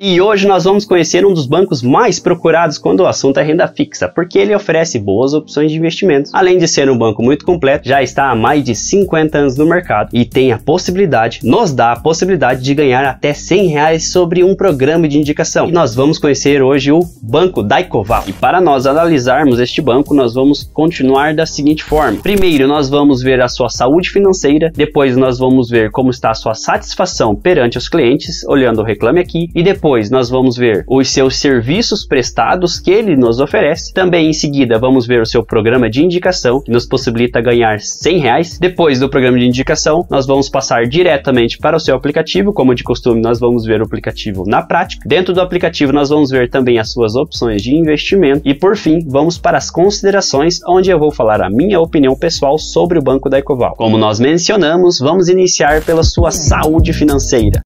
E hoje nós vamos conhecer um dos bancos mais procurados quando o assunto é renda fixa, porque ele oferece boas opções de investimentos. Além de ser um banco muito completo, já está há mais de 50 anos no mercado e tem a possibilidade, nos dá a possibilidade de ganhar até 100 reais sobre um programa de indicação. E nós vamos conhecer hoje o Banco Daicoval. E para nós analisarmos este banco, nós vamos continuar da seguinte forma. Primeiro, nós vamos ver a sua saúde financeira, depois nós vamos ver como está a sua satisfação perante os clientes, olhando o Reclame Aqui, e depois depois nós vamos ver os seus serviços prestados que ele nos oferece. Também em seguida vamos ver o seu programa de indicação que nos possibilita ganhar 100 reais. Depois do programa de indicação nós vamos passar diretamente para o seu aplicativo, como de costume nós vamos ver o aplicativo na prática. Dentro do aplicativo nós vamos ver também as suas opções de investimento e por fim vamos para as considerações onde eu vou falar a minha opinião pessoal sobre o Banco da Ecoval. Como nós mencionamos, vamos iniciar pela sua saúde financeira.